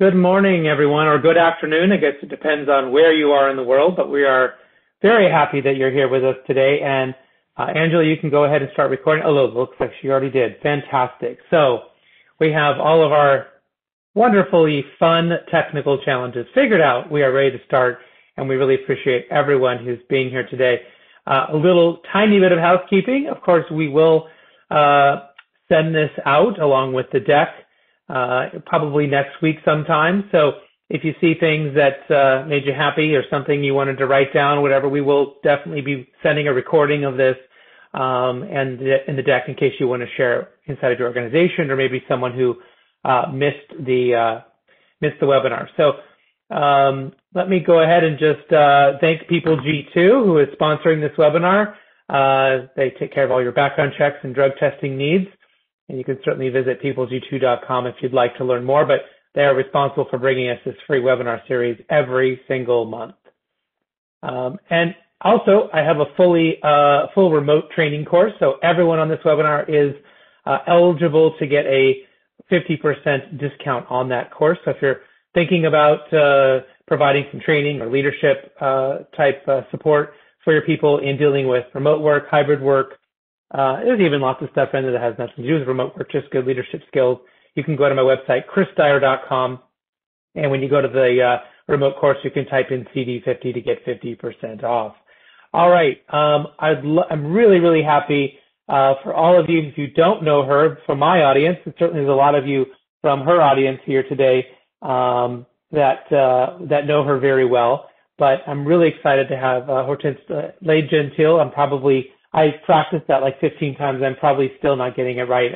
Good morning, everyone, or good afternoon. I guess it depends on where you are in the world, but we are very happy that you're here with us today. And uh, Angela, you can go ahead and start recording. Oh, looks like she already did. Fantastic. So we have all of our wonderfully fun technical challenges figured out. We are ready to start, and we really appreciate everyone who's being here today. Uh, a little tiny bit of housekeeping. Of course, we will uh, send this out along with the deck uh, probably next week sometime. So if you see things that uh, made you happy or something you wanted to write down, whatever, we will definitely be sending a recording of this um, and in the deck in case you want to share inside of your organization or maybe someone who uh, missed the uh, missed the webinar. So um, let me go ahead and just uh, thank People G2 who is sponsoring this webinar. Uh, they take care of all your background checks and drug testing needs. And you can certainly visit peopleg2.com if you'd like to learn more, but they are responsible for bringing us this free webinar series every single month. Um, and also, I have a fully uh, full remote training course, so everyone on this webinar is uh, eligible to get a 50% discount on that course. So if you're thinking about uh, providing some training or leadership uh, type uh, support for your people in dealing with remote work, hybrid work, uh, there's even lots of stuff in there that has nothing to do with remote work, just good leadership skills. You can go to my website, chrisdyer.com. And when you go to the uh, remote course, you can type in CD50 to get 50% off. All right. Um, i am really, really happy uh, for all of you. If you don't know her from my audience, and certainly there's a lot of you from her audience here today um, that uh, that know her very well. But I'm really excited to have uh, Hortense uh, Lade Gentile. I'm probably I practiced that like 15 times. I'm probably still not getting it right.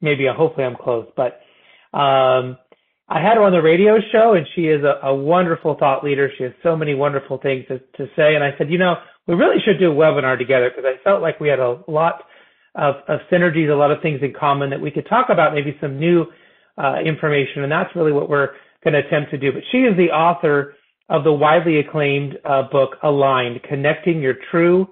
Maybe, hopefully I'm close, but, um, I had her on the radio show and she is a, a wonderful thought leader. She has so many wonderful things to, to say. And I said, you know, we really should do a webinar together because I felt like we had a lot of, of synergies, a lot of things in common that we could talk about, maybe some new uh, information. And that's really what we're going to attempt to do. But she is the author of the widely acclaimed uh, book, Aligned, Connecting Your True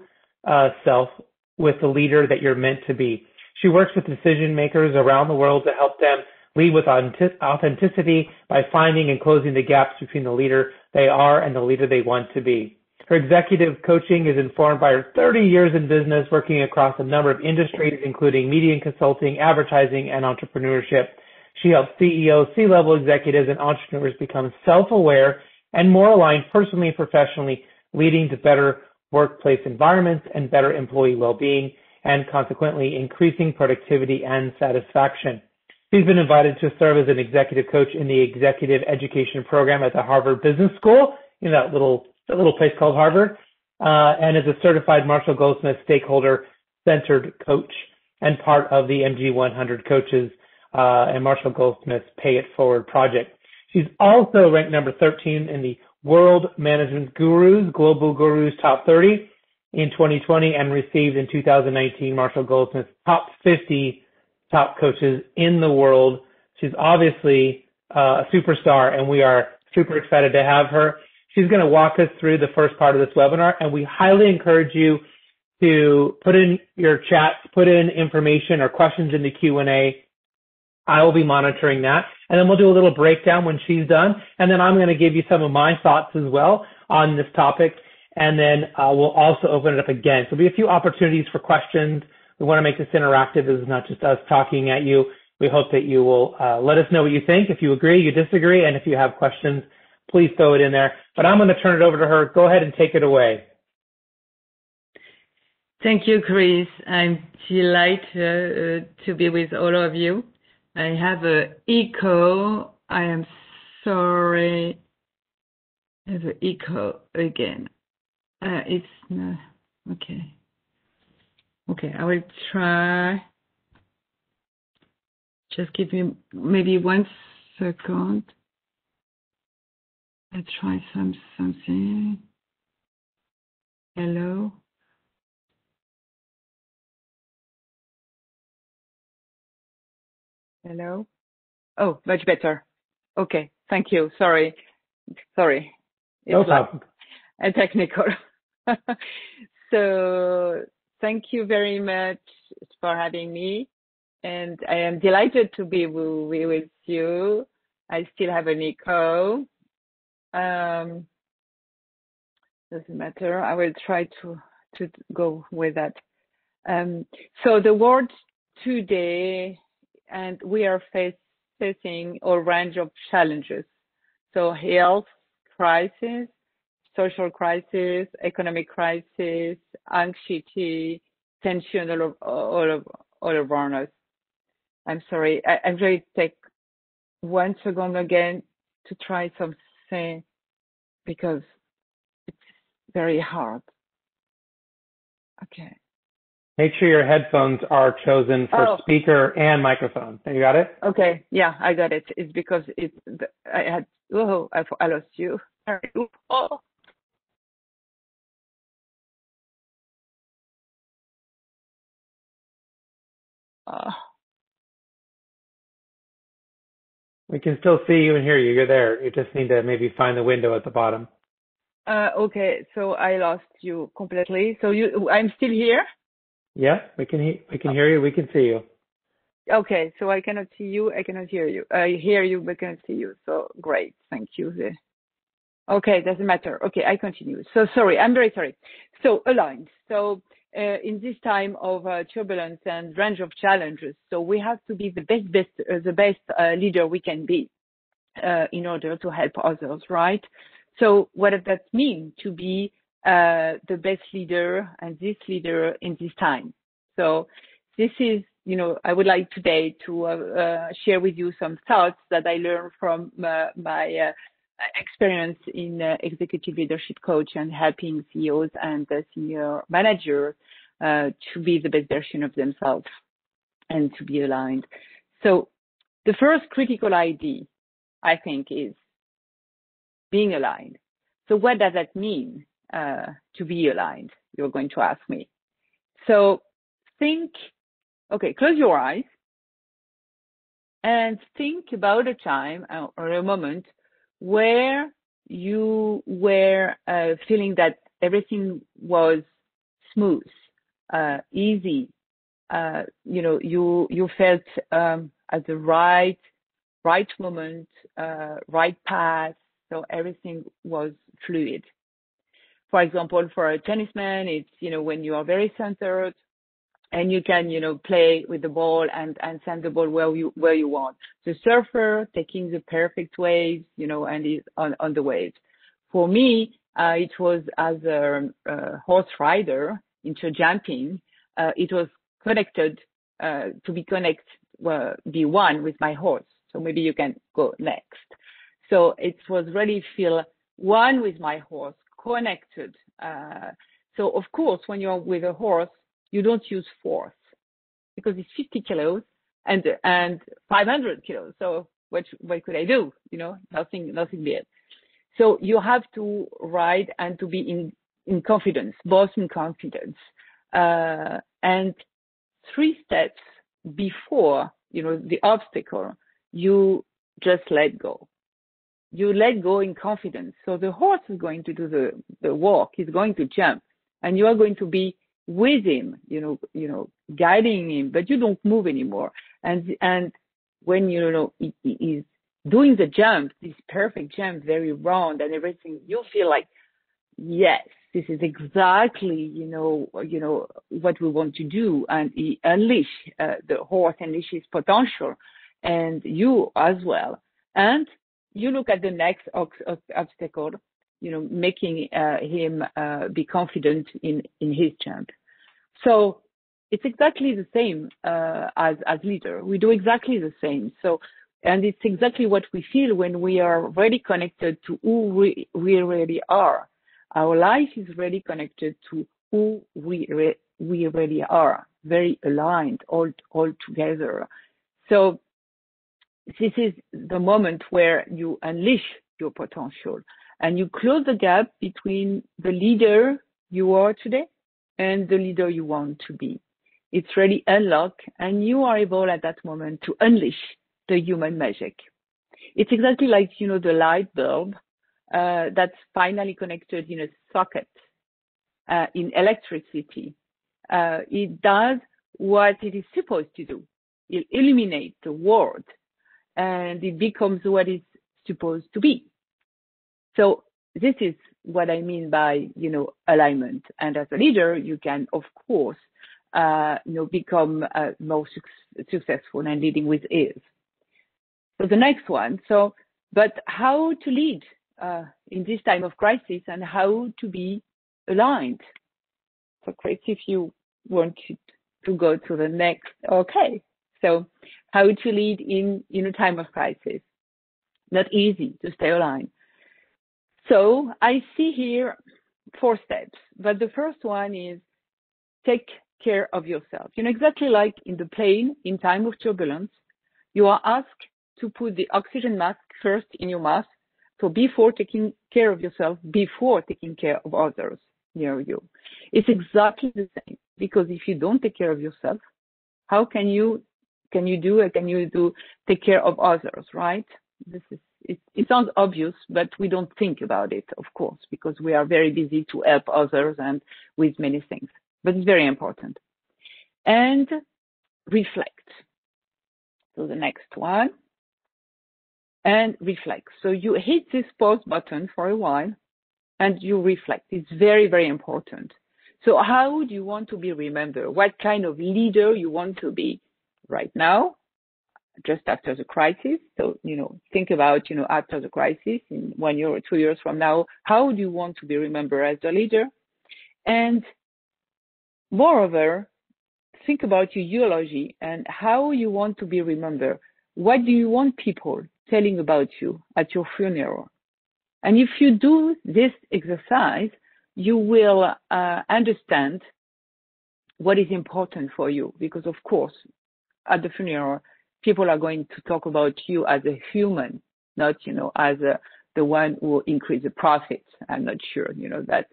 uh, self with the leader that you're meant to be. She works with decision makers around the world to help them lead with authenticity by finding and closing the gaps between the leader they are and the leader they want to be. Her executive coaching is informed by her 30 years in business working across a number of industries, including media and consulting, advertising, and entrepreneurship. She helps CEOs, C-level executives, and entrepreneurs become self-aware and more aligned personally and professionally, leading to better workplace environments and better employee well-being, and consequently increasing productivity and satisfaction. She's been invited to serve as an executive coach in the executive education program at the Harvard Business School, in that little that little place called Harvard, uh, and is a certified Marshall Goldsmith stakeholder centered coach and part of the MG 100 coaches uh, and Marshall Goldsmith's Pay It Forward project. She's also ranked number 13 in the World Management Gurus, Global Gurus Top 30 in 2020 and received in 2019 Marshall Goldsmith's Top 50 Top Coaches in the World. She's obviously uh, a superstar and we are super excited to have her. She's going to walk us through the first part of this webinar and we highly encourage you to put in your chats, put in information or questions in the Q&A. I will be monitoring that and then we'll do a little breakdown when she's done. And then I'm going to give you some of my thoughts as well on this topic. And then uh, we'll also open it up again. So there'll be a few opportunities for questions. We want to make this interactive. This is not just us talking at you. We hope that you will uh, let us know what you think. If you agree, you disagree, and if you have questions, please throw it in there. But I'm going to turn it over to her. Go ahead and take it away. Thank you, Chris. I'm delighted uh, to be with all of you. I have a echo. I am sorry. I have an echo again. Uh, it's not, okay. Okay, I will try. Just give me maybe one second. I try some something. Hello. Hello? Oh, much better. Okay. Thank you. Sorry. Sorry. No problem. A technical. so thank you very much for having me. And I am delighted to be with you I still have an echo. Um, doesn't matter. I will try to to go with that. Um, so the word today, and we are face, facing a range of challenges. So health crisis, social crisis, economic crisis, anxiety, tension all, all, all around us. I'm sorry. I, I'm going to take one second again to try something because it's very hard. Okay. Make sure your headphones are chosen for Oh. speaker and microphone. You got it? Okay. Yeah, I got it. It's because it's I had oh I, I lost you. Oh. Uh, We can still see you and hear you. You're there. You just need to maybe find the window at the bottom. uh, okay, so I lost you completely. So you, I'm still here. Yeah, we can he- we can hear you. We can see you. Okay, so I cannot see you. I cannot hear you. I hear you, but cannot see you. So great, thank you. Okay, doesn't matter. Okay, I continue. So sorry, I'm very sorry. So aligned. So uh, in this time of uh, turbulence and range of challenges, so we have to be the best, best, uh, the best uh, leader we can be uh, in order to help others, right? So what does that mean to be uh, the best leader and this leader in this time? So this is, you know, I would like today to uh, uh, share with you some thoughts that I learned from uh, my uh, experience in executive leadership coach and helping CEOs and senior managers to be the best version of themselves and to be aligned. So the first critical idea, I think, is being aligned. So what does that mean uh, to be aligned? You're going to ask me. So think, okay, close your eyes and think about a time uh, or a moment where you were uh, feeling that everything was smooth, uh, easy. Uh, you know, you you felt um, at the right right moment, uh, right path, so everything was fluid. For example, for a tennisman, it's you know when you are very centered and you can you know play with the ball and and send the ball where you where you want. The surfer taking the perfect waves, you know, and is on on the waves. For me, uh, it was as a, a horse rider into jumping. Uh, it was connected uh, to be connect uh, be one with my horse. So maybe you can go next. So it was really feel one with my horse, connected. Uh, so of course, when you're with a horse, you don't use force because it's 50 kilos and and 500 kilos. So what what could I do? You know, nothing nothing big. So you have to ride and to be in in confidence, both in confidence. Uh, and three steps before you know the obstacle, you just let go. You let go in confidence. So the horse is going to do the the walk. He's going to jump, and you are going to be with him, you know, you know, guiding him, but you don't move anymore. And and when you know he, is doing the jump, this perfect jump, very round and everything, you feel like, yes, this is exactly you know you know what we want to do, and he unleash uh, the horse unleashes potential, and you as well. And you look at the next obstacle, you know, making uh, him uh, be confident in in his jump. So it's exactly the same uh, as as leader. We do exactly the same. So and it's exactly what we feel when we are really connected to who we, we really are. Our life is really connected to who we re, we really are, very aligned, all all together. So this is the moment where you unleash your potential and you close the gap between the leader you are today and the leader you want to be. It's really unlocked and you are able at that moment to unleash the human magic. It's exactly like, you know, the light bulb uh, that's finally connected in a socket uh, in electricity. Uh, it does what it is supposed to do. It illuminates the world and it becomes what it's supposed to be. So this is what I mean by, you know, alignment. And as a leader, you can, of course, uh, you know, become uh, more su- successful and leading with ease. So the next one. So, but how to lead uh, in this time of crisis and how to be aligned. So, Chris, if you want to, to go to the next, okay. So, how to lead in in a time of crisis? Not easy to stay aligned. So, I see here four steps, but the first one is take care of yourself. You know, exactly like in the plane in time of turbulence, you are asked to put the oxygen mask first in your mouth. So before taking care of yourself, before taking care of others near you. It's exactly the same because if you don't take care of yourself, how can you can you do it? Can you do take care of others, right? This is it, it sounds obvious, but we don't think about it, of course, because we are very busy to help others and with many things. But it's very important. And reflect. So the next one and reflect. So you hit this pause button for a while and you reflect. It's very, very important. So how do you want to be remembered? What kind of leader you want to be right now, just after the crisis? So, you know, think about, you know, after the crisis in one year or two years from now, how do you want to be remembered as a leader? And moreover, think about your eulogy and how you want to be remembered. What do you want people telling about you at your funeral? And if you do this exercise, you will uh, understand what is important for you. Because of course, at the funeral, people are going to talk about you as a human, not, you know, as a, the one who increased the profits. I'm not sure, you know, that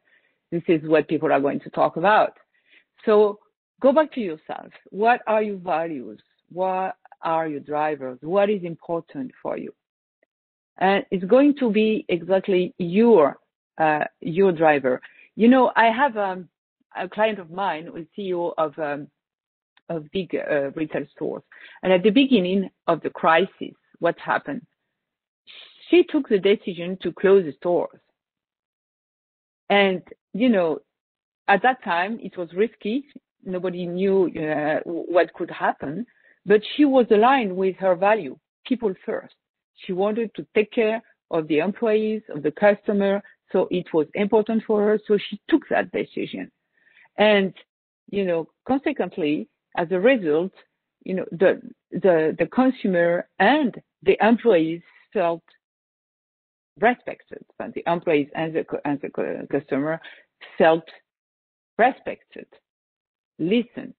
this is what people are going to talk about. So go back to yourself. What are your values? What are your drivers? What is important for you? and it's going to be exactly your uh, your driver. You know, I have um, a client of mine, a CEO of um, of big uh, retail stores, and at the beginning of the crisis, what happened? She took the decision to close the stores, and you know, at that time it was risky. Nobody knew uh, what could happen, but she was aligned with her value, people first she wanted to take care of the employees, of the customer. So it was important for her. So she took that decision. And, you know, consequently, as a result, you know, the, the, the consumer and the employees felt respected, but the employees and the, and the customer felt respected, listened,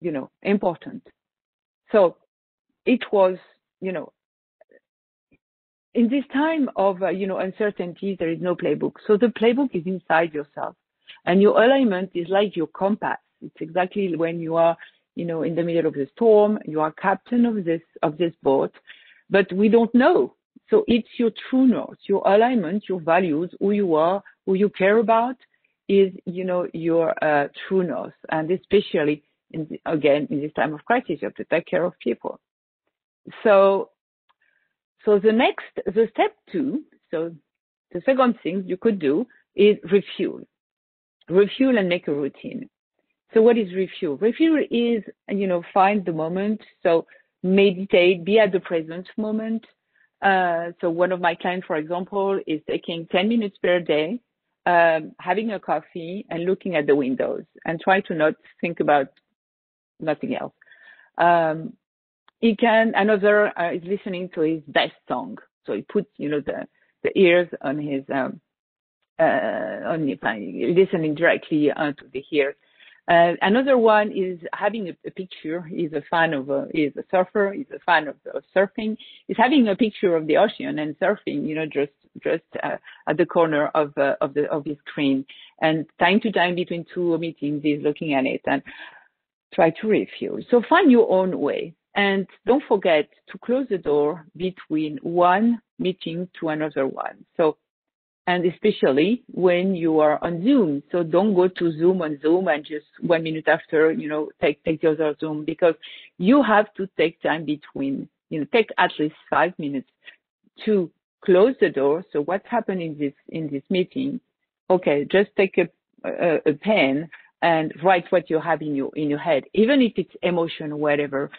you know, important. So it was, you know, in this time of uh, you know uncertainty, there is no playbook. So the playbook is inside yourself, and your alignment is like your compass. It's exactly when you are you know in the middle of the storm, you are captain of this of this boat, but we don't know. So it's your true north, your alignment, your values, who you are, who you care about, is you know your uh, true north, and especially in the, again in this time of crisis, you have to take care of people. So so the next, the step two, so the second thing you could do is refuel. Refuel and make a routine. So what is refuel? Refuel is, you know, find the moment. So meditate, be at the present moment. Uh, so one of my clients, for example, is taking 10 minutes per day, um, having a coffee and looking at the windows and try to not think about nothing else. Um, he can another uh, is listening to his best song so he puts you know the the ears on his um uh on listening directly uh, to the ears uh, another one is having a, a, picture. He's a fan of, he's a surfer. He's a fan of, of, surfing. He's having a picture of the ocean and surfing, you know, just, just, uh, at the corner of, uh, of the, of screen. And time to time between two meetings, he's looking at it and try to refuel. So find your own way. And don't forget to close the door between one meeting to another one. So, and especially when you are on Zoom. So don't go to Zoom on Zoom and just one minute after, you know, take, take the other Zoom because you have to take time between you know, take at least five minutes to close the door. So what's happening in this, in this meeting? Okay, just take a, a, a pen and write what you have in your, in your head, even if it's emotion or whatever,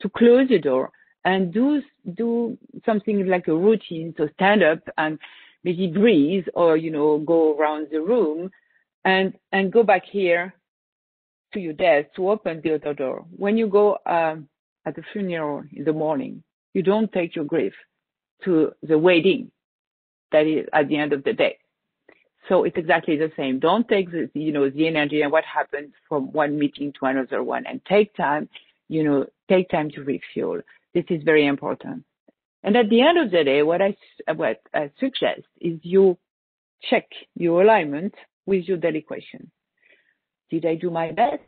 to close the door and do, do something like a routine. So stand up and maybe breathe or, you know, go around the room and, and go back here to your desk to open the other door. When you go um, at the funeral in the morning, you don't take your grief to the wedding that is at the end of the day. So it's exactly the same. Don't take the, you know, the energy and what happens from one meeting to another one and take time, you know, take time to refuel. This is very important. And at the end of the day, what I, what I suggest is you check your alignment with your daily question. Did I do my best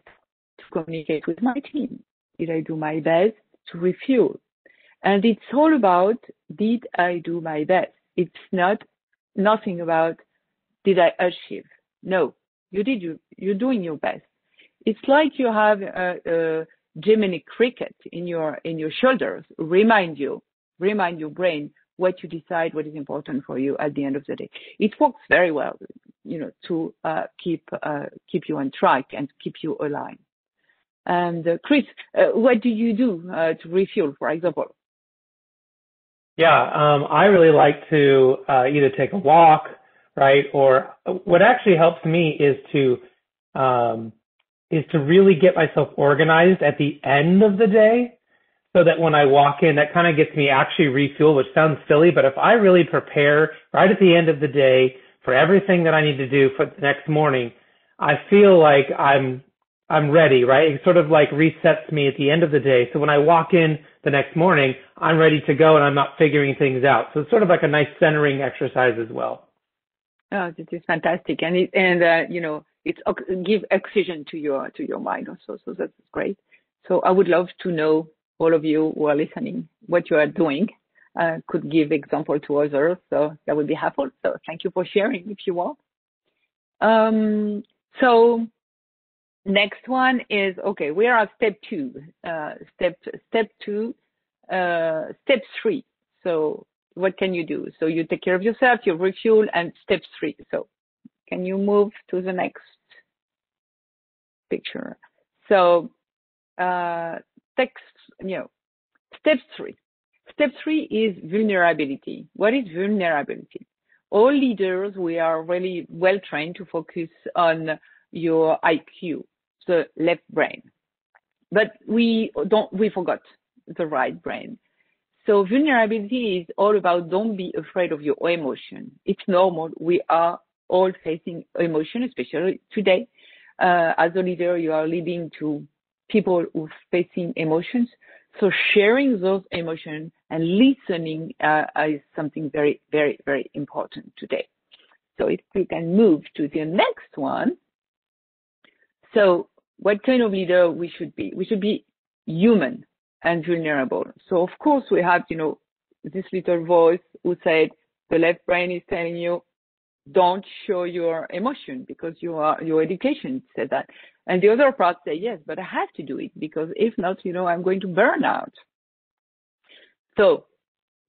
to communicate with my team? Did I do my best to refuel? And it's all about, did I do my best? It's not nothing about, did I achieve? No, you did, you, you're doing your best. It's like you have a, a Cricket in your, in your shoulders, remind you, remind your brain what you decide, what is important for you at the end of the day. It works very well, you know, to uh, keep uh, keep you on track and keep you aligned. And uh, Chris, uh, what do you do uh, to refuel, for example? Yeah, um, I really like to uh, either take a walk, right, or what actually helps me is to um, is to really get myself organized at the end of the day so that when I walk in, that kind of gets me actually refuel, which sounds silly, but if I really prepare right at the end of the day for everything that I need to do for the next morning, I feel like I'm I'm ready, right? It sort of like resets me at the end of the day. So when I walk in the next morning, I'm ready to go and I'm not figuring things out. So it's sort of like a nice centering exercise as well. Oh, this is fantastic, and it, and uh, you know it give oxygen to your to your mind also. So that's great. So I would love to know all of you who are listening what you are doing. Uh, could give example to others, so that would be helpful. So thank you for sharing if you want. Um, so next one is okay. We are at step two. Uh, step step two. Uh, step three. So what can you do? So you take care of yourself, you refuel, and step three. So can you move to the next picture? So uh, text, you know, step three. Step three is vulnerability. What is vulnerability? All leaders, we are really well trained to focus on your IQ, the left brain. But we don't, we forgot the right brain. So vulnerability is all about don't be afraid of your emotion. It's normal. We are all facing emotion, especially today. Uh, as a leader, you are leading to people who are facing emotions. So sharing those emotions and listening uh, is something very, very, very important today. So if we can move to the next one. So what kind of leader we should be? We should be human and vulnerable. So of course we have, you know, this little voice who said the left brain is telling you don't show your emotion because you are, your education said that. And the other part say, yes, but I have to do it because if not, you know, I'm going to burn out. So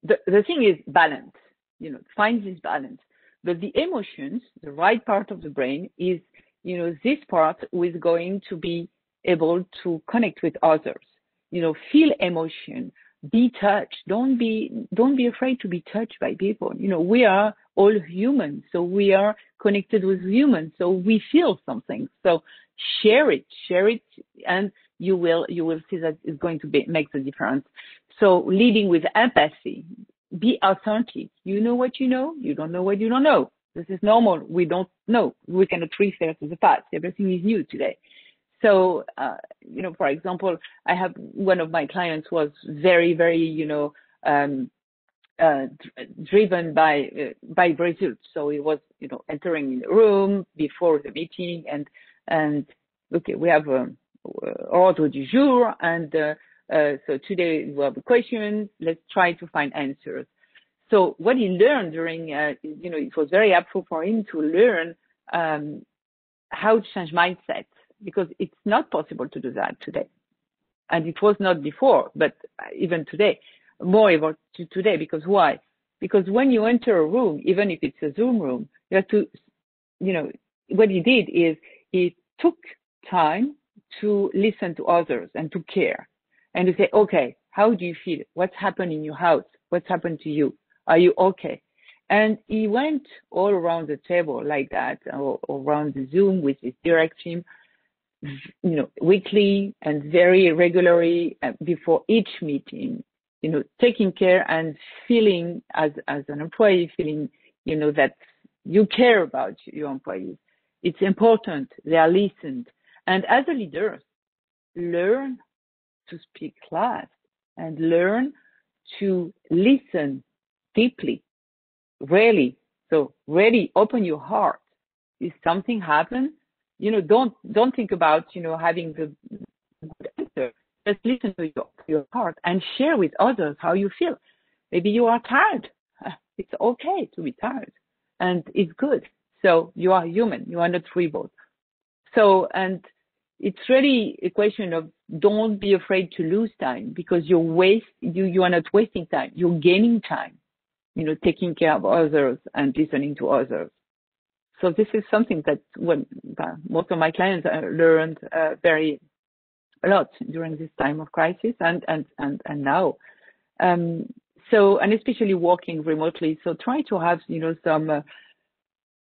the, the thing is balance, you know, find this balance. But the emotions, the right part of the brain is, you know, this part is going to be able to connect with others, you know, feel emotion, be touched. Don't be, don't be afraid to be touched by people. You know, we are all humans. So we are connected with humans. So we feel something. So share it, share it, and you will, you will see that it's going to be, make the difference. So leading with empathy, be authentic. You know what you know. You don't know what you don't know. This is normal. We don't know. We cannot refer to the past. Everything is new today. So, uh, you know, for example, I have one of my clients was very, very, you know, um, uh, driven by uh, by results. So he was, you know, entering the room before the meeting, and and okay, we have a, ordre du jour, and uh, uh, so today we have a question. Let's try to find answers. So what he learned during, uh, you know, it was very helpful for him to learn um, how to change mindset because it's not possible to do that today, and it was not before, but even today more about today because why? Because when you enter a room, even if it's a Zoom room, you have to, you know, what he did is he took time to listen to others and to care and to say, okay, how do you feel? What's happened in your house? What's happened to you? Are you okay? And he went all around the table like that, or, around the Zoom with his direct team, you know, weekly and very regularly uh, before each meeting, you know, taking care and feeling as, as an employee, feeling, you know, that you care about your employees. It's important. They are listened. And as a leader, learn to speak last and learn to listen deeply, really. So really open your heart. If something happens, you know, don't, don't think about, you know, having the good answer. Just listen to your, your heart and share with others how you feel. Maybe you are tired. It's okay to be tired and it's good. So you are human. You are not robot. So, and it's really a question of don't be afraid to lose time because you're waste, you, you are not wasting time. You're gaining time, you know, taking care of others and listening to others. So this is something that when uh, most of my clients uh, learned uh, very a lot during this time of crisis and, and, and, and now. Um, so, and especially working remotely. So try to have, you know, some, uh,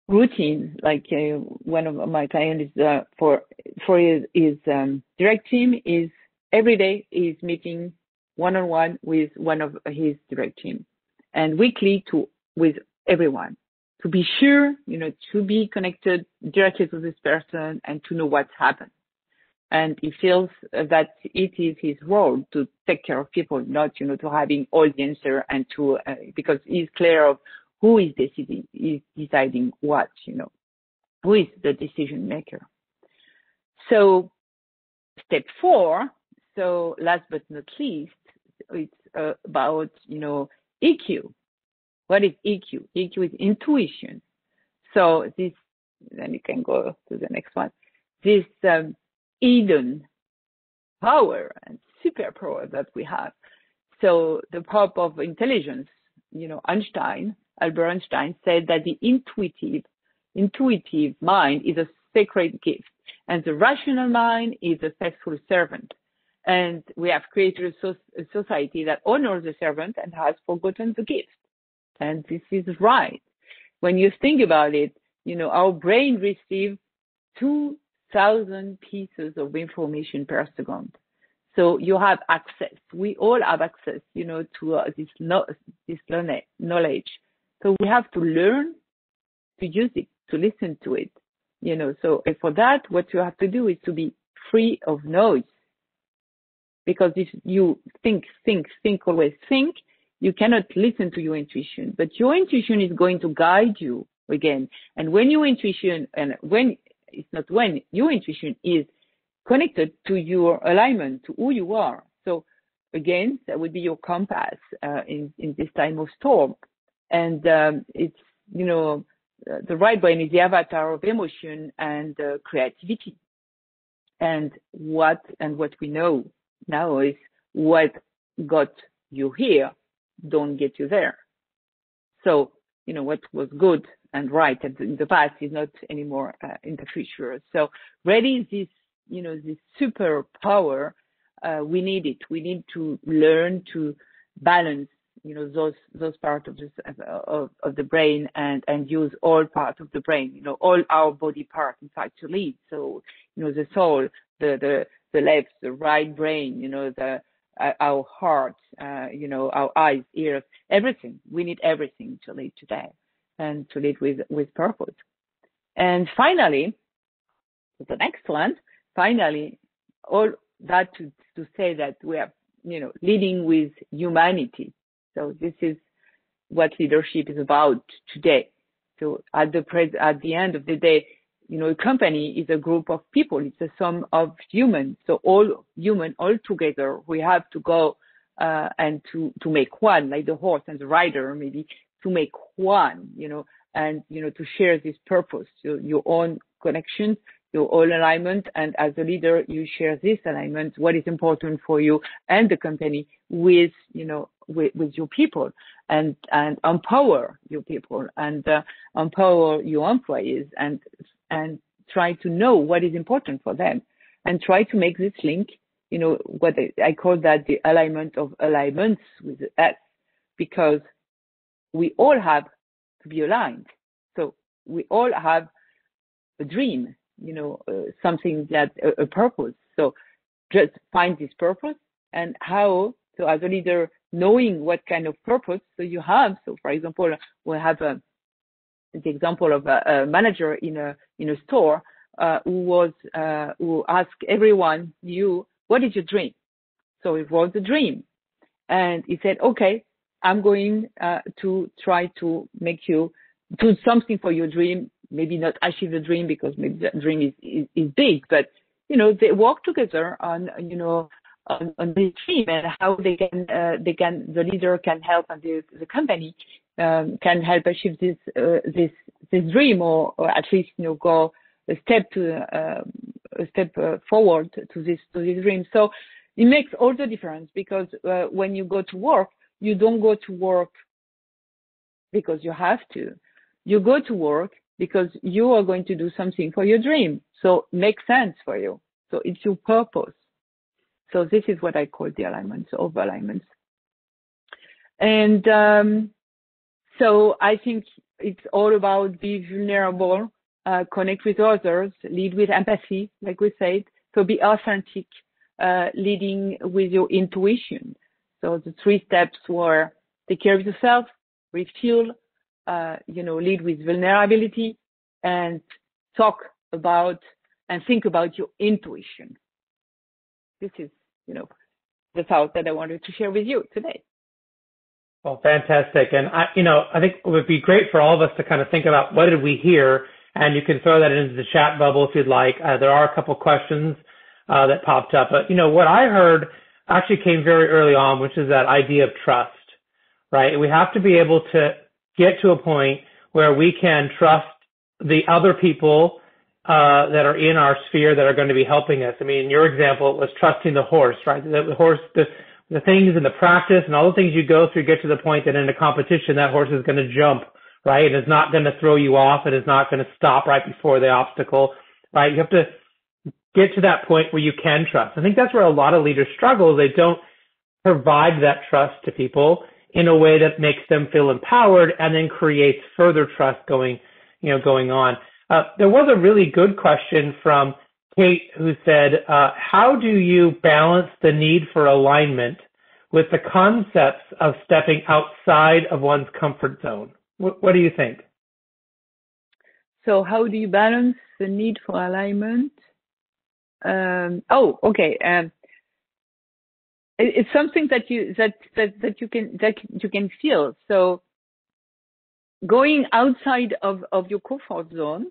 routine. Like uh, one of my clients is uh, for for his, his um, direct team is every day is meeting one on one with one of his direct team, and weekly to with everyone to be sure you know to be connected directly to this person and to know what's happened. And he feels that it is his role to take care of people, not you know to having all the answer and to uh, because he's clear of who is deciding, is deciding what, you know, who is the decision maker. So step four, so last but not least, it's uh, about, you know, EQ. What is EQ? EQ is intuition. So this, then you can go to the next one. This um, hidden power and superpower that we have. So the power of intelligence, you know, Einstein Albert Einstein said that the intuitive, intuitive mind is a sacred gift and the rational mind is a faithful servant. And we have created a, so- a society that honors the servant and has forgotten the gift. And this is right. When you think about it, you know, our brain receives 2,000 pieces of information per second. So you have access. We all have access, you know, to uh, this, no- this knowledge. So we have to learn to use it, to listen to it, you know. So for that, what you have to do is to be free of noise. Because if you think, think, think, always think, you cannot listen to your intuition, but your intuition is going to guide you again. And when your intuition, and when, it's not when, your intuition is connected to your alignment, to who you are. So again, that would be your compass uh, in, in this time of storm. And um, it's, you know, the right brain is the avatar of emotion and uh, creativity. And what, and what we know now is what got you here don't get you there. So, you know, what was good and right in the past is not anymore uh, in the future. So really this, you know, this superpower, uh, we need it. We need to learn to balance you know those those parts of the of, of the brain and and use all parts of the brain you know all our body parts in fact to lead. So you know the soul the the the left the right brain you know the uh, our heart uh, you know our eyes ears everything. We need everything to lead today and to lead with with purpose. And finally the next one finally all that to to say that we are you know leading with humanity so this is what leadership is about today. So at the at the end of the day, you know, a company is a group of people. It's a sum of humans. So all human, all together, we have to go uh, and to to make one, like the horse and the rider, maybe to make one, you know, and you know to share this purpose, so your own connections, your own alignment. And as a leader, you share this alignment, what is important for you and the company with, you know, with, with your people and, and empower your people and uh, empower your employees and, and try to know what is important for them and try to make this link, you know, what I call that the alignment of alignments with S because we all have to be aligned. So we all have a dream, you know, uh, something that a, a purpose. So just find this purpose and how. So as a leader, knowing what kind of purpose so you have. So for example, we have a, the example of a, a manager in a in a store uh, who was uh, who asked everyone, "You, what is your dream?" So it was a dream, and he said, "Okay, I'm going uh, to try to make you do something for your dream. Maybe not achieve the dream because maybe the dream is, is, is big, but you know they work together on you know on, on this dream and how they can uh, they can the leader can help and the, the company um, can help achieve this uh, this this dream or, or at least you know go a step to uh, a step forward to this to this dream. So it makes all the difference because when you go to work, you don't go to work because you have to. You go to work because you are going to do something for your dream. So it makes sense for you. So it's your purpose. So this is what I call the alignments of alignments. And um, so I think it's all about be vulnerable, uh, connect with others, lead with empathy, like we said. So be authentic, uh, leading with your intuition. So the three steps were take care of yourself, refuel, uh, you know, lead with vulnerability, and talk about and think about your intuition. This is, you know, the thought that I wanted to share with you today. Well, fantastic. And I, you know, I think it would be great for all of us to kind of think about what did we hear, and you can throw that into the chat bubble if you'd like. Uh, there are a couple questions uh, that popped up, but you know, what I heard actually came very early on, which is that idea of trust, right? We have to be able to get to a point where we can trust the other people uh, that are in our sphere that are going to be helping us. I mean, your example was trusting the horse, right? The horse, the the things and the practice and all the things you go through get to the point that in a competition that horse is going to jump, right? And it's not going to throw you off. And It is not going to stop right before the obstacle, right? You have to get to that point where you can trust. I think that's where a lot of leaders struggle. They don't provide that trust to people in a way that makes them feel empowered and then creates further trust going, you know, going on. Uh, there was a really good question from Kate who said, uh, how do you balance the need for alignment with the concepts of stepping outside of one's comfort zone? What, what do you think? So how do you balance the need for alignment? Um, oh, okay. Um, it, it's something that you that, that that you can that you can feel. So going outside of of your comfort zone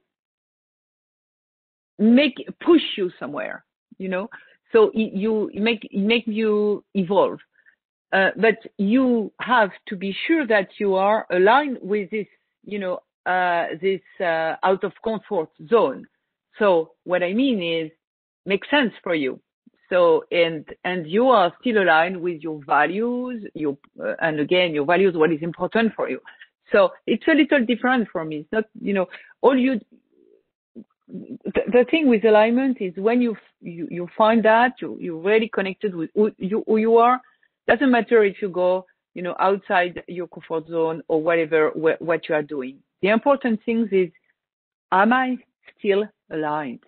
make push you somewhere, you know. So you make make you evolve, uh, but you have to be sure that you are aligned with this, you know, uh, this uh, out of comfort zone. So what I mean is, make sense for you. So and and you are still aligned with your values, your uh, and again your values, what is important for you. So it's a little different for me. It's not, you know, all you the, the thing with alignment is when you you, you find that you, you're really connected with who you, who you are. Doesn't matter if you go, you know, outside your comfort zone or whatever wh- what you are doing. The important thing is, am I still aligned?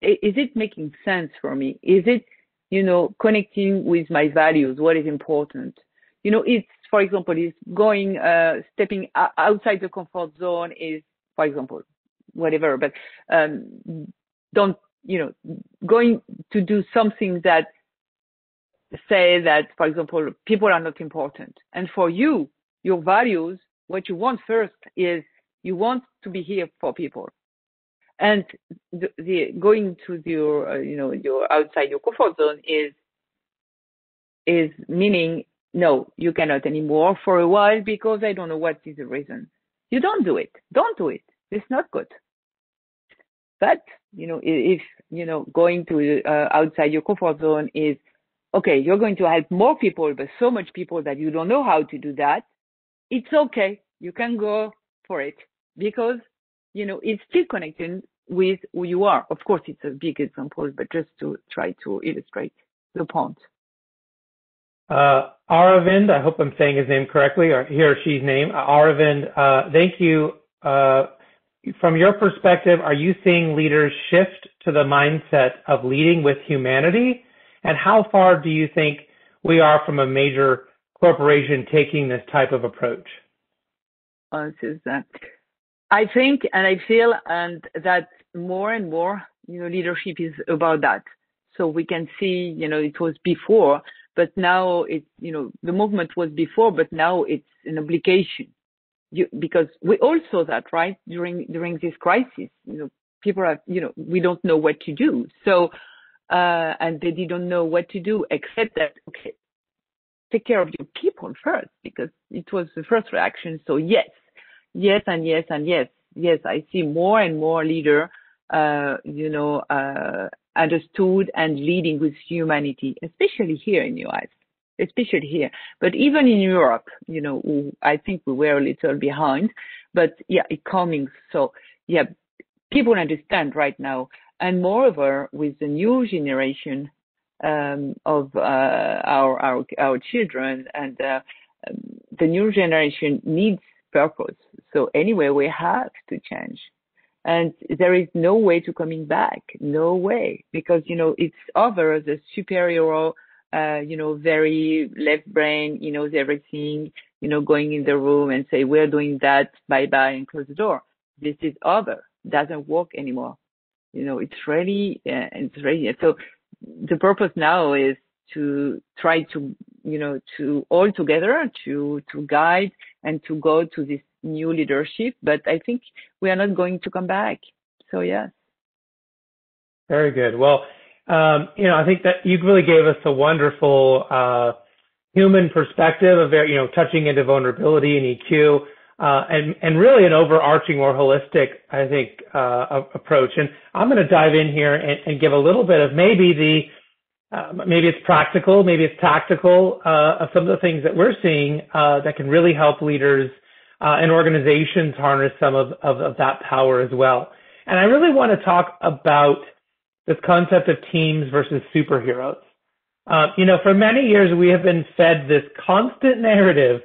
Is it making sense for me? Is it, you know, connecting with my values? What is important? You know, it's, for example, is going, uh, stepping outside the comfort zone is, for example, whatever, but um, don't, you know, going to do something that say that, for example, people are not important. And for you, your values, what you want first is you want to be here for people. And the, the going to your, uh, you know, your outside your comfort zone is, is meaning, no, you cannot anymore for a while because I don't know what is the reason. You don't do it. Don't do it. It's not good. But, you know, if, you know, going to uh, outside your comfort zone is, okay, you're going to help more people, but so much people that you don't know how to do that. It's okay. You can go for it because, you know, it's still connected with who you are. Of course, it's a big example, but just to try to illustrate the point. Uh, Aravind, I hope I'm saying his name correctly, or he or she's name. Uh, Aravind, uh, thank you. Uh, from your perspective, are you seeing leaders shift to the mindset of leading with humanity? And how far do you think we are from a major corporation taking this type of approach? Uh, I think and I feel and that more and more, you know, leadership is about that. So we can see, you know, it was before, but now it's, you know, the movement was before, but now it's an obligation. You, because we all saw that, right? During, during this crisis, you know, people are, you know, we don't know what to do. So, uh, and they didn't know what to do except that, okay, take care of your people first because it was the first reaction. So yes, yes and yes and yes. Yes, I see more and more leader, uh, you know, uh, understood and leading with humanity, especially here in the US, especially here. But even in Europe, you know, I think we were a little behind, but yeah, it's coming. So yeah, people understand right now. And moreover, with the new generation um, of uh, our, our our children and uh, the new generation needs purpose. So anyway, we have to change. And there is no way to coming back. No way. Because, you know, it's over the superior, uh, you know, very left brain, you knows everything, you know, going in the room and say, we're doing that, bye bye and close the door. This is over. Doesn't work anymore. You know, it's really, uh, it's really, so the purpose now is to try to, you know, to all together to, to guide and to go to this new leadership. But I think we are not going to come back. So yes. Very good. Well, um, you know, I think that you really gave us a wonderful, uh, human perspective of, very you know, touching into vulnerability and EQ. Uh, and, and really an overarching, more holistic, I think, uh, approach. And I'm going to dive in here and, and, give a little bit of maybe the, uh, maybe it's practical, maybe it's tactical, uh, of some of the things that we're seeing, uh, that can really help leaders, uh, and organizations harness some of, of, of that power as well. And I really want to talk about this concept of teams versus superheroes. Uh, you know, for many years we have been fed this constant narrative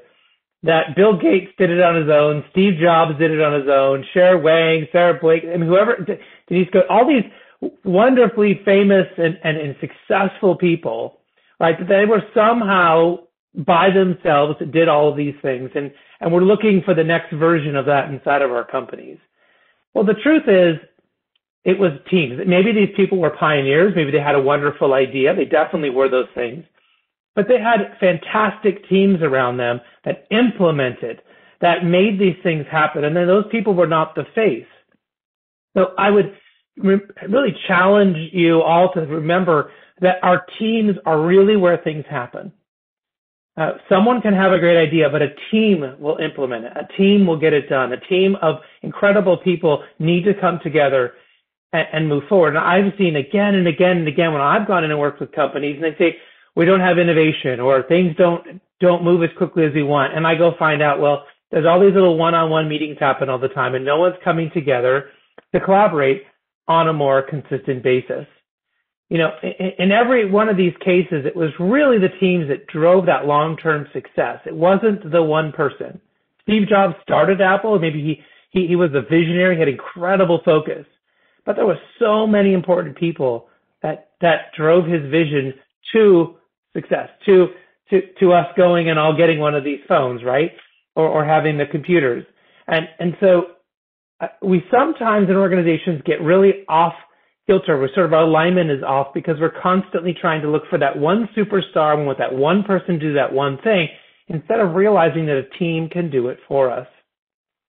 that Bill Gates did it on his own, Steve Jobs did it on his own, Cher Wang, Sarah Blake, I mean, whoever, Denise, all these wonderfully famous and, and, and successful people, right? That they were somehow by themselves did all of these things, and and we're looking for the next version of that inside of our companies. Well, the truth is, it was teams. Maybe these people were pioneers. Maybe they had a wonderful idea. They definitely were those things but they had fantastic teams around them that implemented, that made these things happen. And then those people were not the face. So I would re- really challenge you all to remember that our teams are really where things happen. Uh, someone can have a great idea, but a team will implement it. A team will get it done. A team of incredible people need to come together and, and move forward. And I've seen again and again and again when I've gone in and worked with companies and they say, we don't have innovation or things don't don't move as quickly as we want. And I go find out, well, there's all these little one-on-one meetings happen all the time and no one's coming together to collaborate on a more consistent basis. You know, in, every one of these cases, it was really the teams that drove that long-term success. It wasn't the one person. Steve Jobs started Apple. Maybe he, he, he was a visionary, he had incredible focus, but there were so many important people that, that drove his vision to success to to to us going and all getting one of these phones, right? Or or having the computers. And and so uh, we sometimes in organizations get really off filter. We're sort of our alignment is off because we're constantly trying to look for that one superstar and want that one person to do that one thing instead of realizing that a team can do it for us.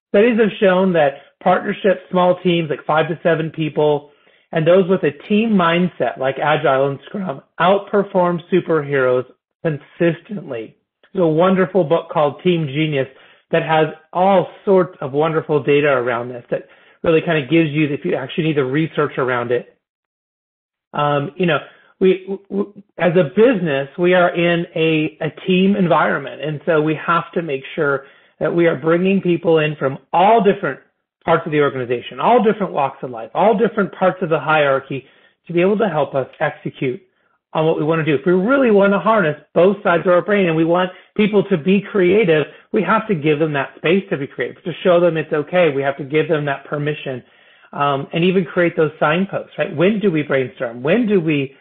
Studies have shown that partnerships, small teams like five to seven people, and those with a team mindset like Agile and Scrum outperform superheroes consistently. There's a wonderful book called Team Genius that has all sorts of wonderful data around this that really kind of gives you, if you actually need the research around it. Um, you know, we, we, as a business, we are in a, a team environment. And so we have to make sure that we are bringing people in from all different parts of the organization, all different walks of life, all different parts of the hierarchy to be able to help us execute on what we want to do. If we really want to harness both sides of our brain and we want people to be creative, we have to give them that space to be creative, to show them it's okay. We have to give them that permission, um, and even create those signposts, right? When do we brainstorm? When do we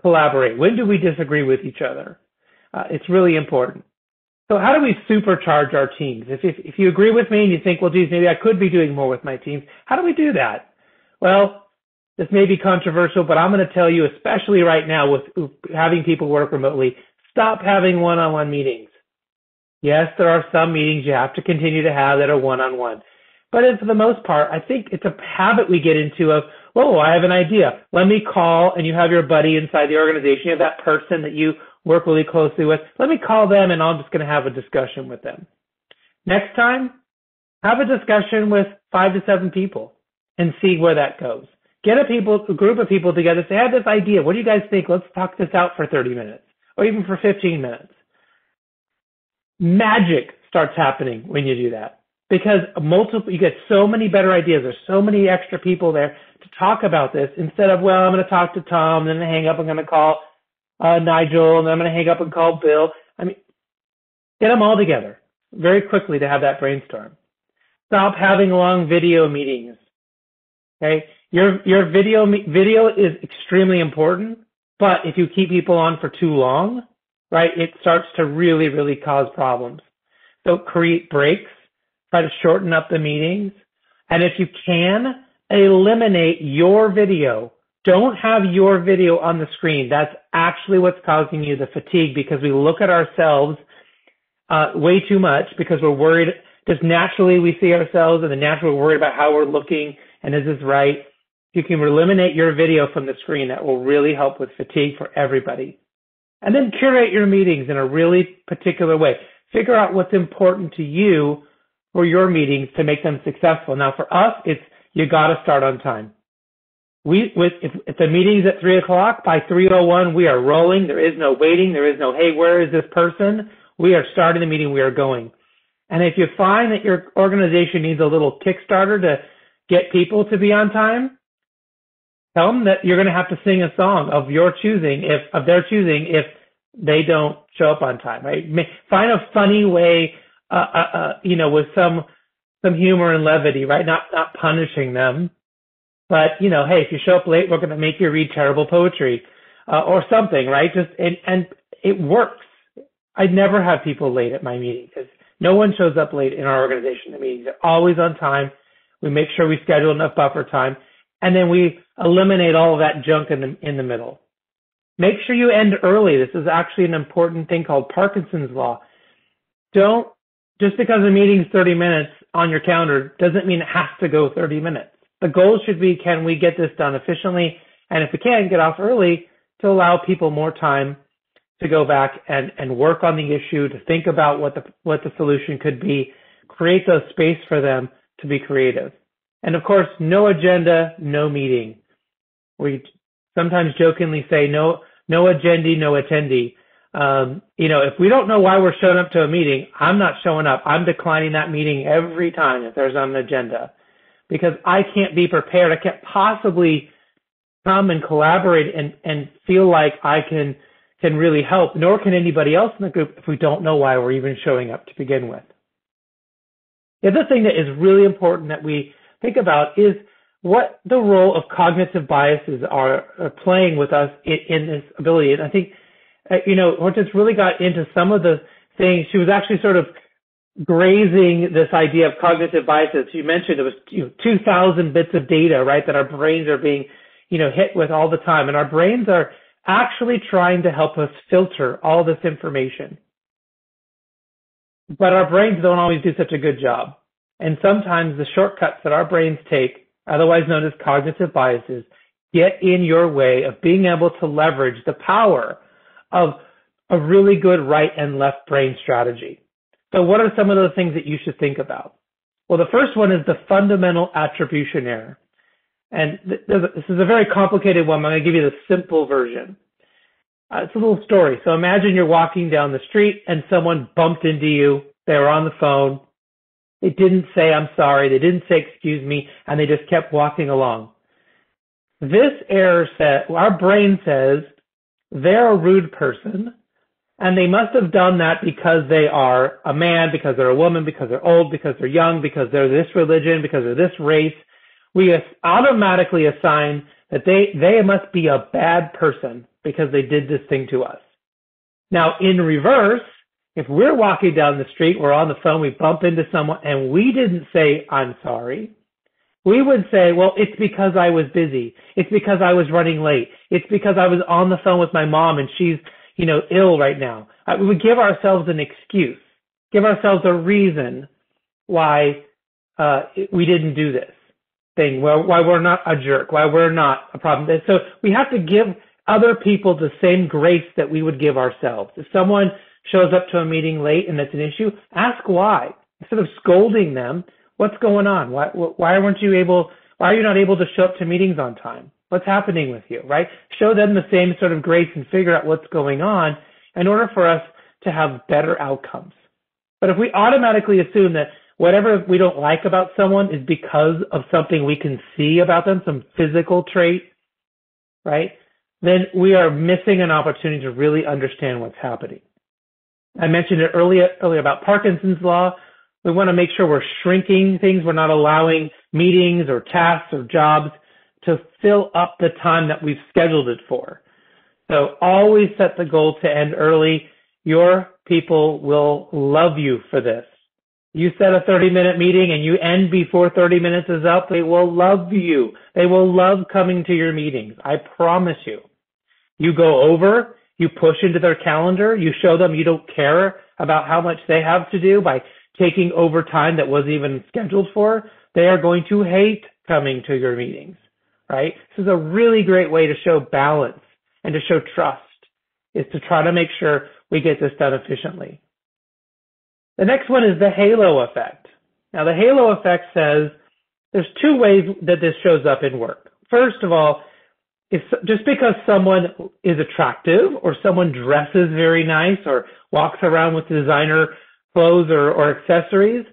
collaborate? When do we disagree with each other? Uh, it's really important. So how do we supercharge our teams? If, if, if you agree with me and you think, well, geez, maybe I could be doing more with my teams, how do we do that? Well, this may be controversial, but I'm going to tell you, especially right now with having people work remotely, stop having one-on-one meetings. Yes, there are some meetings you have to continue to have that are one-on-one. But for the most part, I think it's a habit we get into of, whoa, I have an idea. Let me call, and you have your buddy inside the organization. You have that person that you work really closely with. Let me call them, and I'm just going to have a discussion with them. Next time, have a discussion with five to seven people and see where that goes. Get a people, a group of people together. Say, I have this idea. What do you guys think? Let's talk this out for 30 minutes or even for 15 minutes. Magic starts happening when you do that because multiple, you get so many better ideas. There's so many extra people there to talk about this instead of, well, I'm going to talk to Tom, then hang up. I'm going to call uh, Nigel, and I'm going to hang up and call Bill. I mean, get them all together very quickly to have that brainstorm. Stop having long video meetings. Okay, your your video video is extremely important, but if you keep people on for too long, right, it starts to really really cause problems. So create breaks, try to shorten up the meetings, and if you can, eliminate your video. Don't have your video on the screen. That's actually what's causing you the fatigue because we look at ourselves uh, way too much because we're worried. Just naturally, we see ourselves, and then naturally we're worried about how we're looking and is this right you can eliminate your video from the screen. That will really help with fatigue for everybody. And then curate your meetings in a really particular way. Figure out what's important to you for your meetings to make them successful. Now for us, it's you got to start on time. We, with, if, if the meeting's at three o'clock, by 3.01, we are rolling. There is no waiting. There is no, hey, where is this person? We are starting the meeting. We are going. And if you find that your organization needs a little kickstarter to get people to be on time, tell them that you're going to have to sing a song of your choosing, if of their choosing, if they don't show up on time, right? Find a funny way, uh, uh, uh, you know, with some some humor and levity, right? Not not punishing them, but you know, hey, if you show up late, we're going to make you read terrible poetry uh, or something, right? Just and and it works. I never have people late at my meetings because no one shows up late in our organization. The meetings are always on time. We make sure we schedule enough buffer time and then we eliminate all of that junk in the in the middle. Make sure you end early. This is actually an important thing called Parkinson's law. Don't just because a meeting's 30 minutes on your calendar doesn't mean it has to go 30 minutes. The goal should be can we get this done efficiently and if we can get off early to allow people more time to go back and, and work on the issue, to think about what the what the solution could be, create the space for them to be creative. And of course, no agenda, no meeting. We sometimes jokingly say no, no agenda, no attendee. Um, you know, if we don't know why we're showing up to a meeting, I'm not showing up. I'm declining that meeting every time if there's an agenda because I can't be prepared. I can't possibly come and collaborate and, and feel like I can, can really help, nor can anybody else in the group if we don't know why we're even showing up to begin with. The other thing that is really important that we think about is what the role of cognitive biases are, are playing with us in, in, this ability. And I think, uh, you know, Hortense really got into some of the things. She was actually sort of grazing this idea of cognitive biases. You mentioned it was you know, 2,000 bits of data, right, that our brains are being, you know, hit with all the time. And our brains are actually trying to help us filter all this information. But our brains don't always do such a good job. And sometimes the shortcuts that our brains take, otherwise known as cognitive biases, get in your way of being able to leverage the power of a really good right and left brain strategy. So what are some of the things that you should think about? Well, the first one is the fundamental attribution error. And th- this is a very complicated one. I'm going to give you the simple version. Uh, it's a little story. So imagine you're walking down the street and someone bumped into you. They were on the phone. They didn't say, I'm sorry. They didn't say, excuse me. And they just kept walking along. This error says, our brain says they're a rude person and they must have done that because they are a man, because they're a woman, because they're old, because they're young, because they're this religion, because they're this race. We automatically assign that they, they must be a bad person because they did this thing to us. Now, in reverse, if we're walking down the street, we're on the phone, we bump into someone and we didn't say, I'm sorry. We would say, well, it's because I was busy. It's because I was running late. It's because I was on the phone with my mom and she's, you know, ill right now. Uh, we would give ourselves an excuse, give ourselves a reason why uh, we didn't do this thing, why, why we're not a jerk, why we're not a problem. And so we have to give other people the same grace that we would give ourselves. If someone shows up to a meeting late and it's an issue, ask why. Instead of scolding them, what's going on? Why, why weren't you able, why are you not able to show up to meetings on time? What's happening with you, right? Show them the same sort of grace and figure out what's going on in order for us to have better outcomes. But if we automatically assume that whatever we don't like about someone is because of something we can see about them, some physical trait, right? Then we are missing an opportunity to really understand what's happening. I mentioned it earlier, earlier about Parkinson's law. We want to make sure we're shrinking things. We're not allowing meetings or tasks or jobs to fill up the time that we've scheduled it for. So always set the goal to end early. Your people will love you for this. You set a 30 minute meeting and you end before 30 minutes is up. They will love you. They will love coming to your meetings. I promise you. You go over, you push into their calendar, you show them you don't care about how much they have to do by taking over time that wasn't even scheduled for. They are going to hate coming to your meetings, right? This is a really great way to show balance and to show trust is to try to make sure we get this done efficiently. The next one is the halo effect. Now the halo effect says there's two ways that this shows up in work. First of all, if just because someone is attractive or someone dresses very nice or walks around with designer clothes or, or accessories,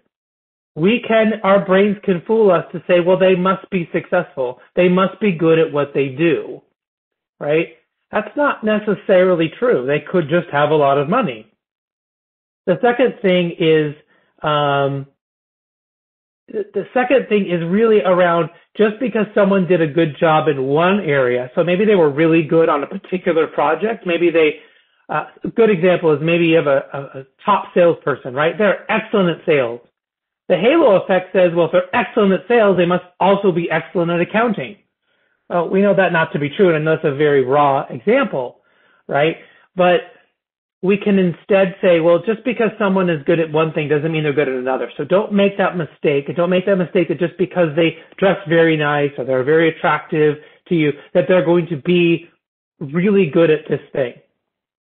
we can, our brains can fool us to say, well, they must be successful. They must be good at what they do, right? That's not necessarily true. They could just have a lot of money. The second thing is, um, the second thing is really around just because someone did a good job in one area, so maybe they were really good on a particular project, maybe they, uh, a good example is maybe you have a, a, a top salesperson, right? They're excellent at sales. The halo effect says, well, if they're excellent at sales, they must also be excellent at accounting. Well, we know that not to be true, and that's a very raw example, right? But we can instead say, well, just because someone is good at one thing doesn't mean they're good at another. So don't make that mistake. Don't make that mistake that just because they dress very nice or they're very attractive to you, that they're going to be really good at this thing.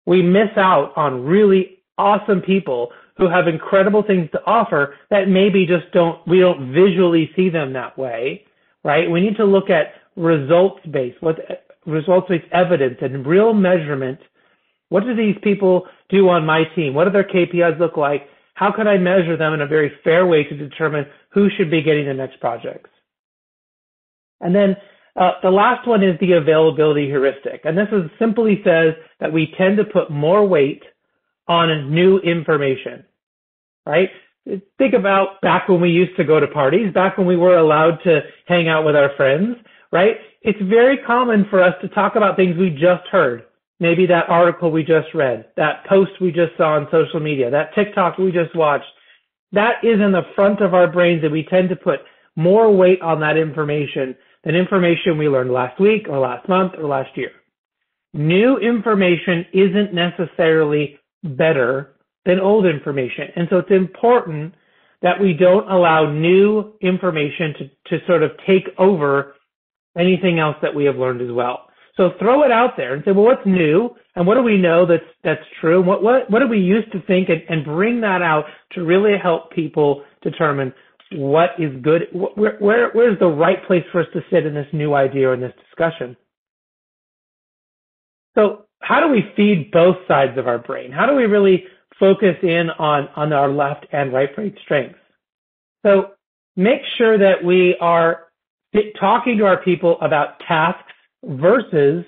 We miss out on really awesome people who have incredible things to offer that maybe just don't, we don't visually see them that way, right? We need to look at results based, what results based evidence and real measurement what do these people do on my team? What do their KPIs look like? How can I measure them in a very fair way to determine who should be getting the next projects? And then uh, the last one is the availability heuristic. And this is simply says that we tend to put more weight on new information, right? Think about back when we used to go to parties, back when we were allowed to hang out with our friends, right? It's very common for us to talk about things we just heard maybe that article we just read, that post we just saw on social media, that TikTok we just watched, that is in the front of our brains and we tend to put more weight on that information than information we learned last week or last month or last year. New information isn't necessarily better than old information. And so it's important that we don't allow new information to, to sort of take over anything else that we have learned as well. So throw it out there and say, well, what's new and what do we know that's that's true? What what what do we used to think and, and bring that out to really help people determine what is good, where, where, where's the right place for us to sit in this new idea or in this discussion. So how do we feed both sides of our brain? How do we really focus in on, on our left and right brain strengths? So make sure that we are talking to our people about tasks versus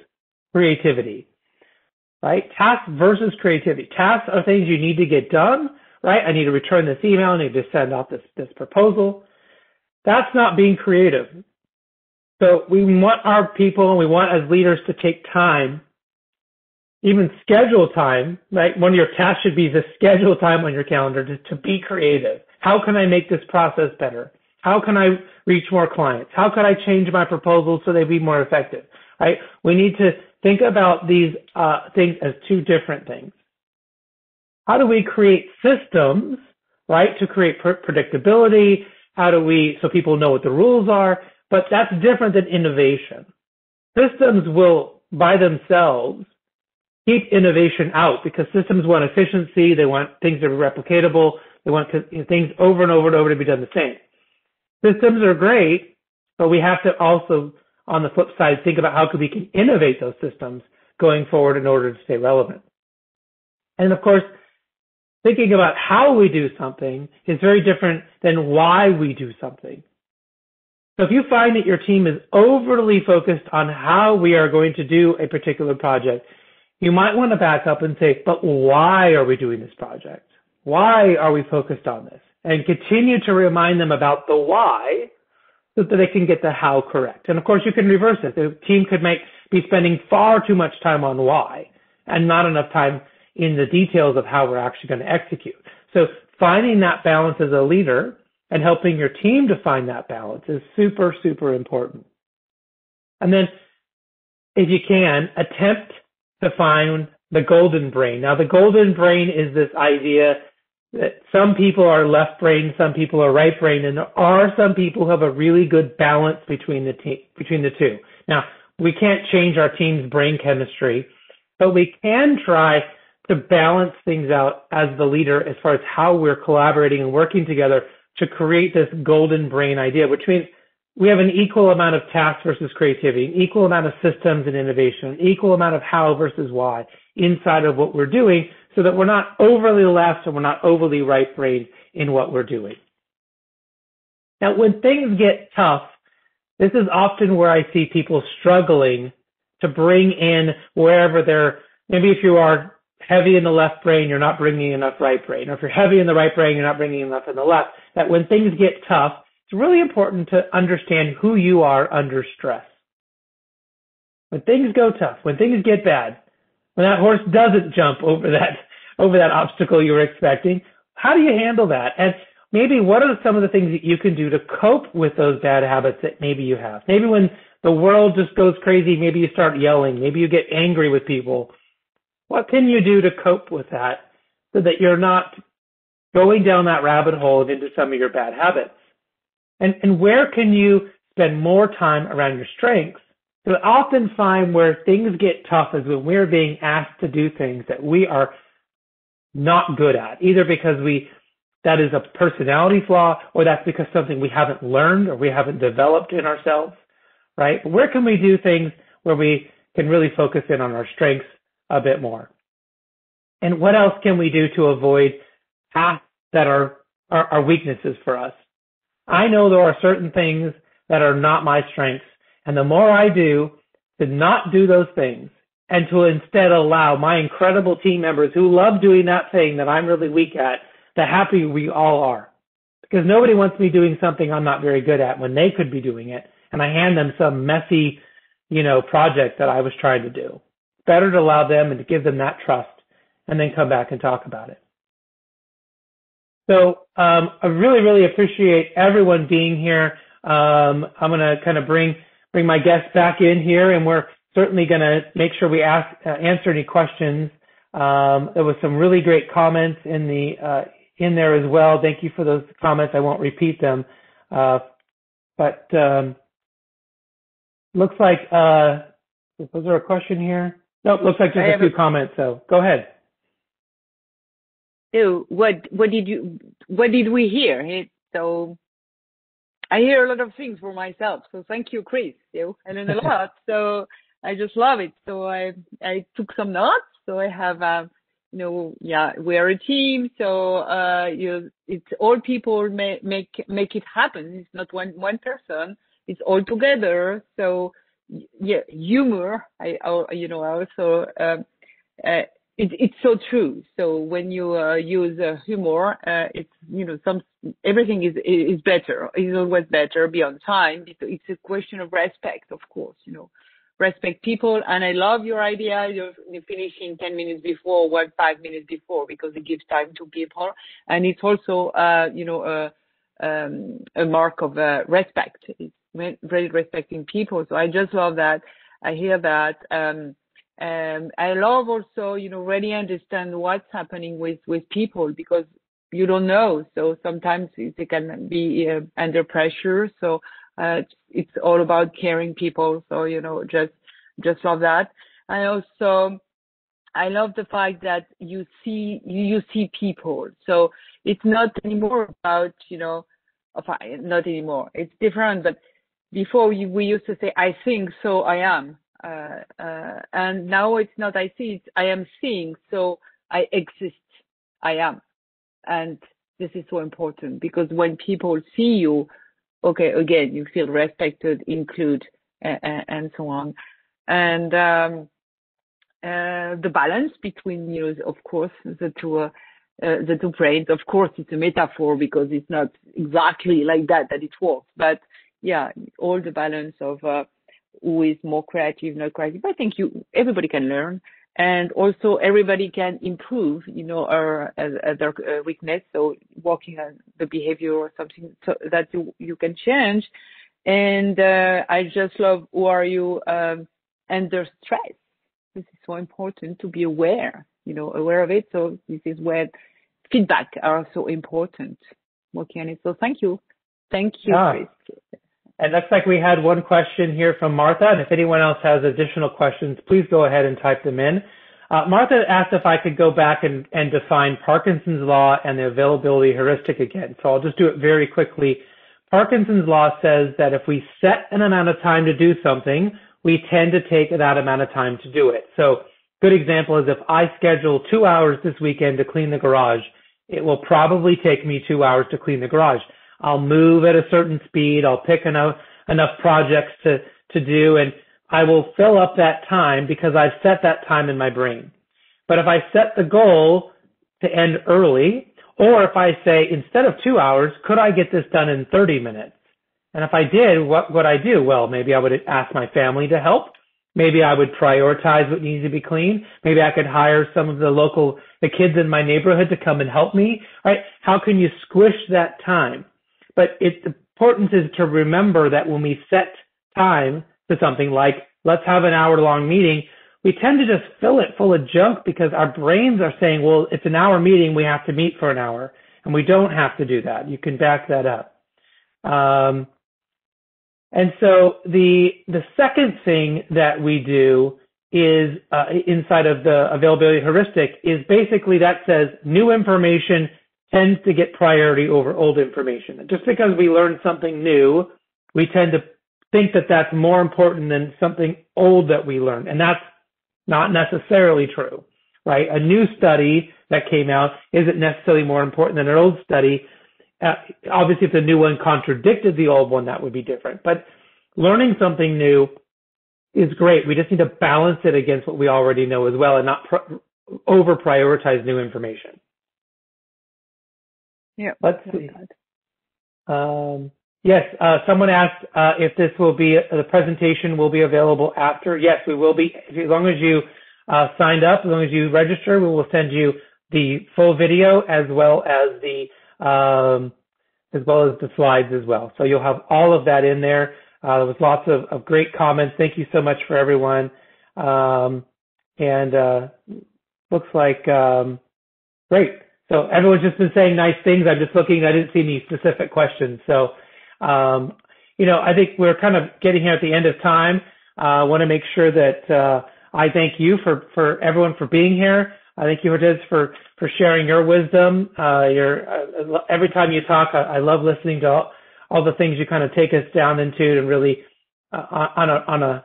creativity, right? Tasks versus creativity. Tasks are things you need to get done, right? I need to return this email. I need to send out this, this proposal. That's not being creative. So we want our people and we want as leaders to take time, even schedule time, right? One of your tasks should be to schedule time on your calendar to, to be creative. How can I make this process better? How can I reach more clients? How could I change my proposals so they be more effective? Right? We need to think about these uh, things as two different things. How do we create systems, right, to create pr- predictability? How do we, so people know what the rules are? But that's different than innovation. Systems will, by themselves, keep innovation out because systems want efficiency. They want things to be replicatable. They want things over and over and over to be done the same. Systems are great, but we have to also, on the flip side, think about how we can innovate those systems going forward in order to stay relevant. And of course, thinking about how we do something is very different than why we do something. So if you find that your team is overly focused on how we are going to do a particular project, you might want to back up and say, but why are we doing this project? Why are we focused on this? and continue to remind them about the why so that they can get the how correct. And of course, you can reverse it. The team could make, be spending far too much time on why and not enough time in the details of how we're actually going to execute. So finding that balance as a leader and helping your team to find that balance is super, super important. And then if you can, attempt find the golden brain. Now the golden brain is this idea that some people are left brain, some people are right brain, and there are some people who have a really good balance between the te- between the two. Now, we can't change our team's brain chemistry, but we can try to balance things out as the leader as far as how we're collaborating and working together to create this golden brain idea, which means we have an equal amount of task versus creativity, an equal amount of systems and innovation, an equal amount of how versus why inside of what we're doing so that we're not overly left and we're not overly right brained in what we're doing. Now, when things get tough, this is often where I see people struggling to bring in wherever they're, maybe if you are heavy in the left brain, you're not bringing enough right brain. Or if you're heavy in the right brain, you're not bringing enough in the left. That when things get tough, it's really important to understand who you are under stress. When things go tough, when things get bad, when that horse doesn't jump over that over that obstacle you were expecting. How do you handle that? And maybe what are some of the things that you can do to cope with those bad habits that maybe you have? Maybe when the world just goes crazy, maybe you start yelling, maybe you get angry with people. What can you do to cope with that so that you're not going down that rabbit hole and into some of your bad habits? And, and where can you spend more time around your strengths so I often find where things get tough is when we're being asked to do things that we are not good at, either because we that is a personality flaw or that's because something we haven't learned or we haven't developed in ourselves, right? But where can we do things where we can really focus in on our strengths a bit more? And what else can we do to avoid paths that are, are, are weaknesses for us? I know there are certain things that are not my strengths. And the more I do to not do those things and to instead allow my incredible team members who love doing that thing that I'm really weak at, the happy we all are. Because nobody wants me doing something I'm not very good at when they could be doing it, and I hand them some messy, you know, project that I was trying to do. Better to allow them and to give them that trust and then come back and talk about it. So um, I really, really appreciate everyone being here. Um, I'm going to kind of bring bring my guests back in here, and we're certainly going to make sure we ask uh, answer any questions. Um, there was some really great comments in the uh, in there as well. Thank you for those comments. I won't repeat them, uh, but um, looks like uh, was there a question here? Nope, looks like just a few comments. So go ahead. So what what did you what did we hear? So I hear a lot of things for myself. So thank you, Chris. You I learn a lot. so I just love it. So I I took some notes. So I have uh, you know yeah we're a team. So uh you it's all people make make make it happen. It's not one one person. It's all together. So yeah, humor. I, I you know I also um, uh, it, it's so true. So when you uh, use uh, humor, uh, it's you know some everything is is better. Is always better beyond time. It's a question of respect, of course. You know, respect people. And I love your idea of finishing ten minutes before, one five minutes before, because it gives time to people, and it's also uh, you know a um, a mark of uh, respect. It's really respecting people. So I just love that. I hear that. Um, um, I love also, you know, really understand what's happening with, with people because you don't know. So sometimes they can be uh, under pressure. So, uh, it's all about caring people. So, you know, just, just love that. I also, I love the fact that you see, you, see people. So it's not anymore about, you know, not anymore. It's different, but before we used to say, I think, so I am. Uh, uh, and now it's not I see, it's I am seeing, so I exist, I am. And this is so important because when people see you, okay, again, you feel respected, include, uh, and so on. And um, uh, the balance between, you know, of course, the two, uh, uh, the two brains. Of course, it's a metaphor because it's not exactly like that that it works. But yeah, all the balance of who is more creative, not creative. I think you everybody can learn, and also everybody can improve. You know, our their uh, weakness. So working on the behavior or something so that you you can change. And uh, I just love who are you um, under stress. This is so important to be aware. You know, aware of it. So this is where feedback are so important. Working on it. So thank you, thank you, yeah. Chris. It looks like we had one question here from Martha, and if anyone else has additional questions, please go ahead and type them in. Uh, Martha asked if I could go back and, and define Parkinson's law and the availability heuristic again. So I'll just do it very quickly. Parkinson's law says that if we set an amount of time to do something, we tend to take that amount of time to do it. So good example is if I schedule two hours this weekend to clean the garage, it will probably take me two hours to clean the garage. I'll move at a certain speed. I'll pick enough enough projects to to do, and I will fill up that time because I've set that time in my brain. But if I set the goal to end early, or if I say instead of two hours, could I get this done in 30 minutes? And if I did, what would I do? Well, maybe I would ask my family to help. Maybe I would prioritize what needs to be cleaned. Maybe I could hire some of the local, the kids in my neighborhood to come and help me. Right? How can you squish that time? But it's important is to remember that when we set time to something like let's have an hour long meeting, we tend to just fill it full of junk because our brains are saying, well, it's an hour meeting, we have to meet for an hour. And we don't have to do that. You can back that up. Um, and so the the second thing that we do is uh, inside of the availability heuristic is basically that says new information tends to get priority over old information. Just because we learn something new, we tend to think that that's more important than something old that we learned. And that's not necessarily true, right? A new study that came out isn't necessarily more important than an old study. Uh, obviously, if the new one contradicted the old one, that would be different. But learning something new is great. We just need to balance it against what we already know as well and not pro- over prioritize new information. Yeah. Let's see. Um, yes, uh, someone asked uh, if this will be uh, the presentation will be available after. Yes, we will be. As long as you uh, signed up, as long as you register, we will send you the full video as well as the um, as well as the slides as well. So you'll have all of that in there. Uh, there was lots of, of, great comments. Thank you so much for everyone. Um, and uh, looks like um, great. So everyone's just been saying nice things. I'm just looking. I didn't see any specific questions. So, um, you know, I think we're kind of getting here at the end of time. I uh, want to make sure that uh, I thank you for for everyone for being here. I thank you, Hortense, for for sharing your wisdom. Uh, your uh, every time you talk, I, I love listening to all, all the things you kind of take us down into and really uh, on a on a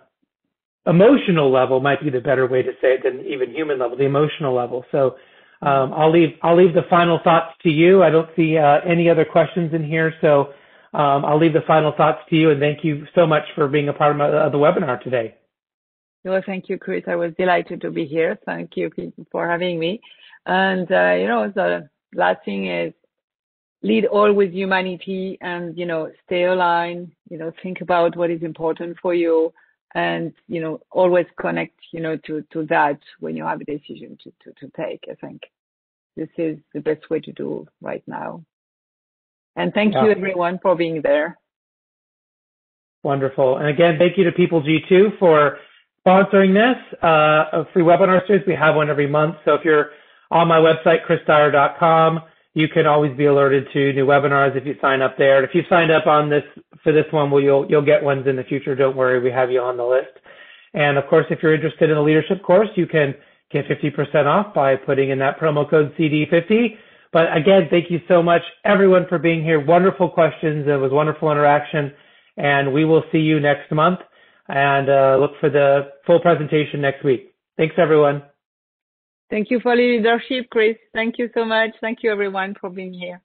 emotional level might be the better way to say it than even human level, the emotional level. So um, I'll leave I'll leave the final thoughts to you. I don't see uh, any other questions in here, so um, I'll leave the final thoughts to you. And thank you so much for being a part of, my, of the webinar today. Well, thank you, Chris. I was delighted to be here. Thank you for having me. And uh, you know, the last thing is lead all with humanity and you know stay aligned. You know, think about what is important for you and you know always connect you know to to that when you have a decision to to, to take i think. This is the best way to do right now. And thank yeah. you everyone for being there. Wonderful. And again thank you to PeopleG2 for sponsoring this. Uh, a free webinar series. We have one every month. So if you're on my website chrisdyer.com you can always be alerted to new webinars if you sign up there. And if you signed up on this for this one, well, you'll you'll get ones in the future. Don't worry, we have you on the list. And of course, if you're interested in a leadership course, you can get 50% off by putting in that promo code CD50. But again, thank you so much, everyone, for being here. Wonderful questions. It was wonderful interaction. And we will see you next month and uh, look for the full presentation next week. Thanks, everyone. Thank you for the leadership, Chris. Thank you so much. Thank you everyone for being here.